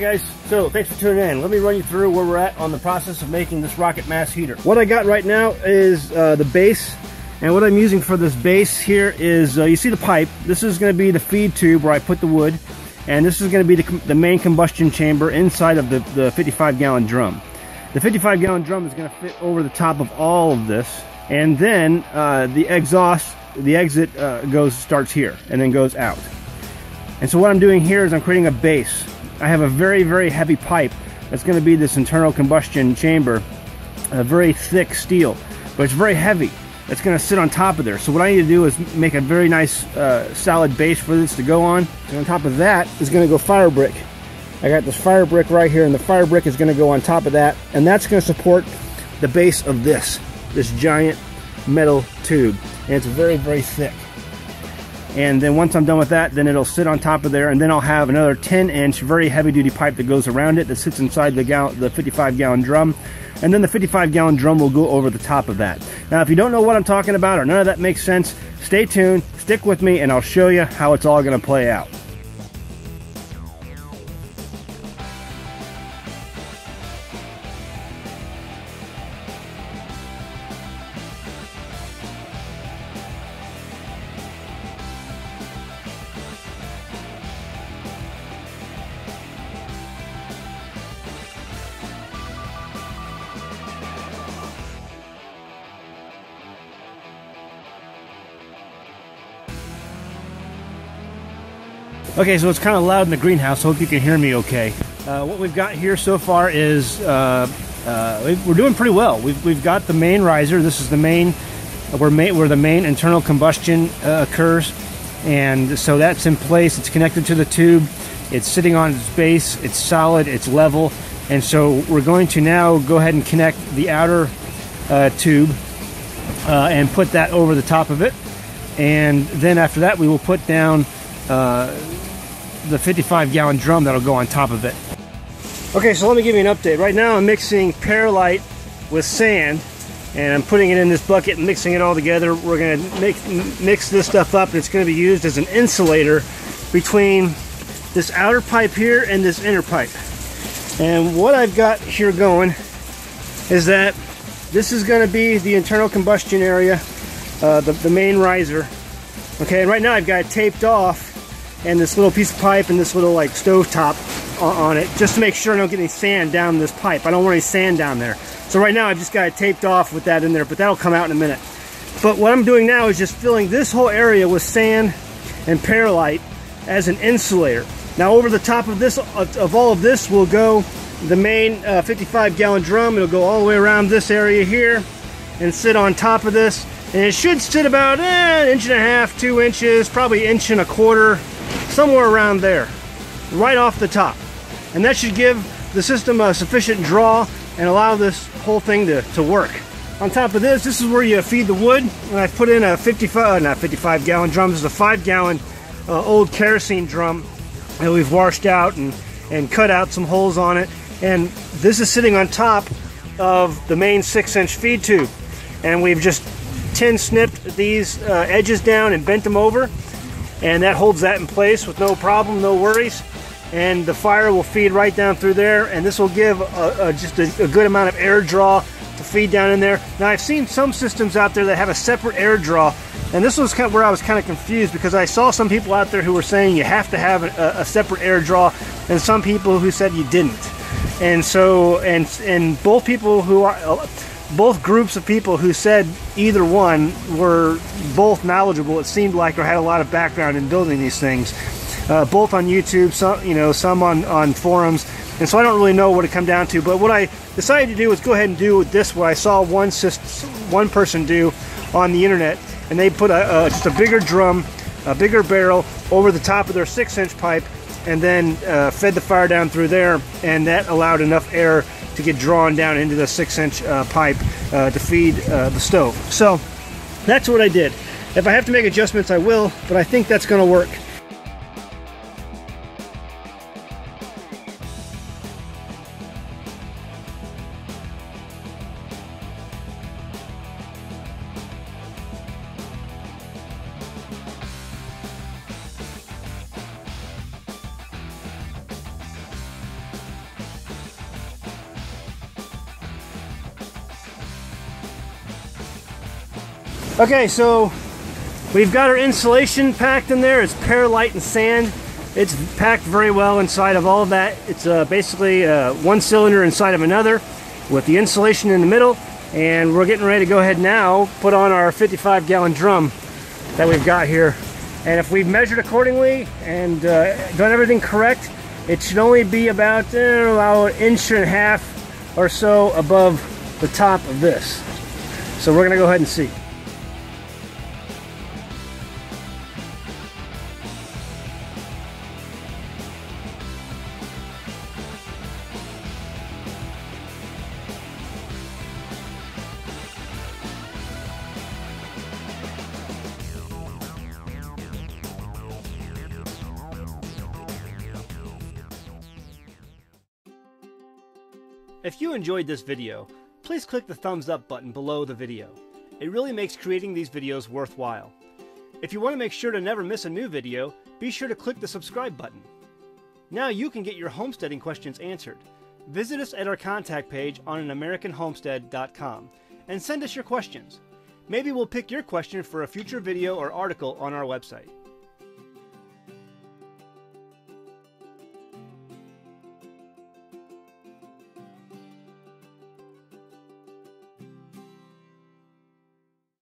guys, so thanks for tuning in. Let me run you through where we're at on the process of making this rocket mass heater. What I got right now is uh, the base, and what I'm using for this base here is, uh, you see the pipe, this is going to be the feed tube where I put the wood, and this is going to be the, the main combustion chamber inside of the, the 55 gallon drum. The 55 gallon drum is going to fit over the top of all of this, and then uh, the exhaust, the exit uh, goes starts here and then goes out. And so what I'm doing here is I'm creating a base. I have a very, very heavy pipe that's going to be this internal combustion chamber, a very thick steel, but it's very heavy. It's going to sit on top of there. So what I need to do is make a very nice uh, solid base for this to go on. And on top of that is going to go fire brick. I got this fire brick right here, and the fire brick is going to go on top of that, and that's going to support the base of this, this giant metal tube. And it's very, very thick and then once I'm done with that then it'll sit on top of there and then I'll have another 10 inch very heavy duty pipe that goes around it that sits inside the, gal the 55 gallon drum and then the 55 gallon drum will go over the top of that. Now if you don't know what I'm talking about or none of that makes sense stay tuned stick with me and I'll show you how it's all going to play out. Okay, so it's kind of loud in the greenhouse. I hope you can hear me okay. Uh, what we've got here so far is uh, uh, we're doing pretty well. We've, we've got the main riser. This is the main where, main, where the main internal combustion uh, occurs, and so that's in place. It's connected to the tube. It's sitting on its base. It's solid. It's level, and so we're going to now go ahead and connect the outer uh, tube uh, and put that over the top of it, and then after that we will put down the 55 gallon drum that'll go on top of it. Okay, so let me give you an update. Right now I'm mixing perlite with sand and I'm putting it in this bucket and mixing it all together. We're gonna mix, mix this stuff up and it's gonna be used as an insulator between this outer pipe here and this inner pipe. And what I've got here going is that this is gonna be the internal combustion area, uh, the, the main riser. Okay, and right now I've got it taped off and this little piece of pipe and this little like stove top on it just to make sure I don't get any sand down this pipe. I don't want any sand down there. So right now I've just got it taped off with that in there, but that'll come out in a minute. But what I'm doing now is just filling this whole area with sand and perlite as an insulator. Now over the top of this, of all of this will go the main uh, 55 gallon drum. It'll go all the way around this area here and sit on top of this. And it should sit about eh, an inch and a half, two inches, probably inch and a quarter somewhere around there, right off the top. And that should give the system a sufficient draw and allow this whole thing to, to work. On top of this, this is where you feed the wood. And I've put in a 55, uh, not 55 gallon drum, this is a five gallon uh, old kerosene drum that we've washed out and, and cut out some holes on it. And this is sitting on top of the main six inch feed tube. And we've just tin snipped these uh, edges down and bent them over and that holds that in place with no problem, no worries. And the fire will feed right down through there, and this will give a, a, just a, a good amount of air draw to feed down in there. Now I've seen some systems out there that have a separate air draw, and this was kind of where I was kind of confused because I saw some people out there who were saying you have to have a, a separate air draw, and some people who said you didn't. And so, and and both people who are both groups of people who said either one were both knowledgeable. It seemed like or had a lot of background in building these things, uh, both on YouTube, some you know, some on on forums, and so I don't really know what it come down to. But what I decided to do was go ahead and do this. What I saw one one person do on the internet, and they put a, a just a bigger drum, a bigger barrel over the top of their six-inch pipe, and then uh, fed the fire down through there, and that allowed enough air to get drawn down into the six inch uh, pipe uh, to feed uh, the stove. So that's what I did. If I have to make adjustments, I will, but I think that's gonna work. Okay, so we've got our insulation packed in there. It's perlite and sand. It's packed very well inside of all of that. It's uh, basically uh, one cylinder inside of another with the insulation in the middle. And we're getting ready to go ahead now, put on our 55 gallon drum that we've got here. And if we've measured accordingly and uh, done everything correct, it should only be about, eh, about an inch and a half or so above the top of this. So we're gonna go ahead and see. If you enjoyed this video, please click the thumbs up button below the video. It really makes creating these videos worthwhile. If you want to make sure to never miss a new video, be sure to click the subscribe button. Now you can get your homesteading questions answered. Visit us at our contact page on anamericanhomestead.com and send us your questions. Maybe we'll pick your question for a future video or article on our website.